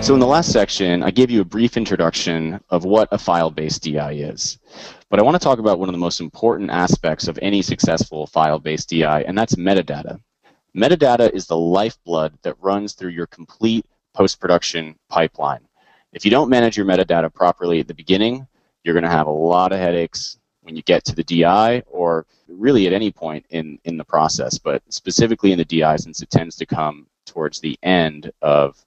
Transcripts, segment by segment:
So in the last section, I gave you a brief introduction of what a file-based DI is. But I want to talk about one of the most important aspects of any successful file-based DI, and that's metadata. Metadata is the lifeblood that runs through your complete post-production pipeline. If you don't manage your metadata properly at the beginning, you're going to have a lot of headaches when you get to the DI or really at any point in, in the process, but specifically in the DI since it tends to come towards the end of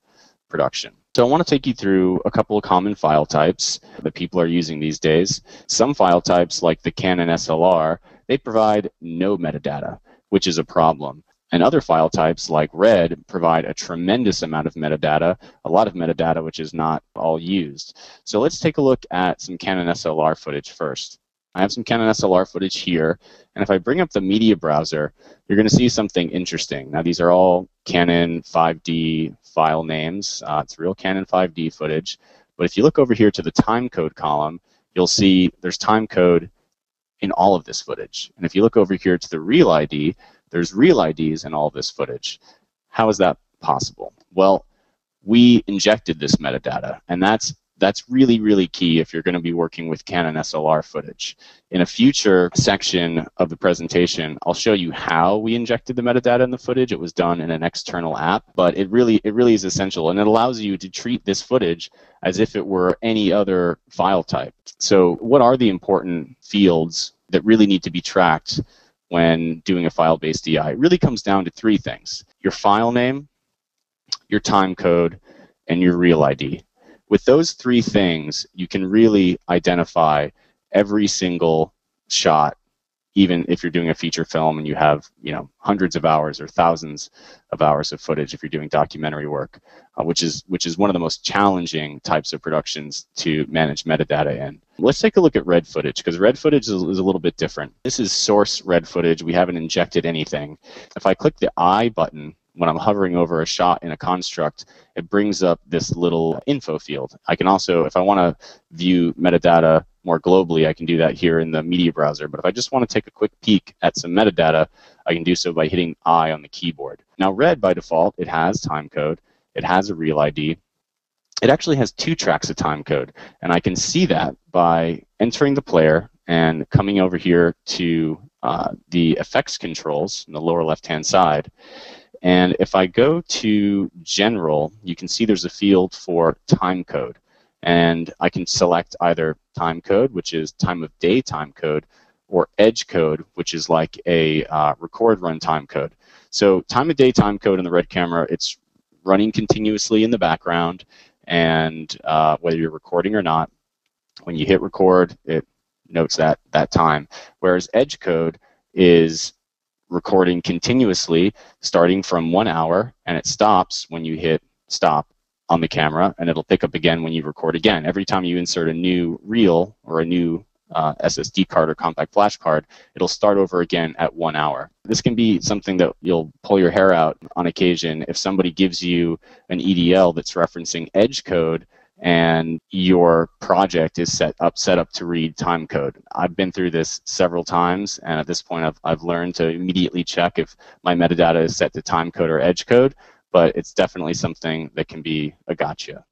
production. So I want to take you through a couple of common file types that people are using these days. Some file types, like the Canon SLR, they provide no metadata, which is a problem. And other file types like RED provide a tremendous amount of metadata, a lot of metadata which is not all used. So let's take a look at some Canon SLR footage first. I have some Canon SLR footage here, and if I bring up the media browser, you're going to see something interesting. Now these are all Canon 5D file names. Uh, it's real Canon 5D footage. But if you look over here to the timecode column, you'll see there's timecode in all of this footage. And if you look over here to the reel ID, there's reel IDs in all this footage. How is that possible? Well, we injected this metadata, and that's that's really, really key if you're going to be working with Canon SLR footage. In a future section of the presentation, I'll show you how we injected the metadata in the footage. It was done in an external app, but it really, it really is essential, and it allows you to treat this footage as if it were any other file type. So what are the important fields that really need to be tracked when doing a file-based DI. It really comes down to three things. Your file name, your time code, and your reel ID. With those three things, you can really identify every single shot even if you're doing a feature film and you have you know hundreds of hours or thousands of hours of footage if you're doing documentary work, uh, which is which is one of the most challenging types of productions to manage metadata in. Let's take a look at red footage because red footage is, is a little bit different. This is source red footage. We haven't injected anything. If I click the I button when I'm hovering over a shot in a construct, it brings up this little info field. I can also, if I want to view metadata more globally, I can do that here in the media browser. But if I just want to take a quick peek at some metadata, I can do so by hitting I on the keyboard. Now, red by default, it has timecode, it has a reel ID. It actually has two tracks of timecode, and I can see that by entering the player and coming over here to uh, the effects controls in the lower left-hand side. And if I go to General, you can see there's a field for timecode and I can select either time code, which is time of day time code, or edge code, which is like a uh, record run time code. So time of day time code in the red camera, it's running continuously in the background, and uh, whether you're recording or not, when you hit record, it notes that that time. Whereas edge code is recording continuously, starting from one hour, and it stops when you hit stop on the camera, and it'll pick up again when you record again. Every time you insert a new reel or a new uh, SSD card or compact flash card, it'll start over again at one hour. This can be something that you'll pull your hair out on occasion if somebody gives you an EDL that's referencing edge code and your project is set up set up to read time code. I've been through this several times, and at this point, I've, I've learned to immediately check if my metadata is set to time code or edge code but it's definitely something that can be a gotcha.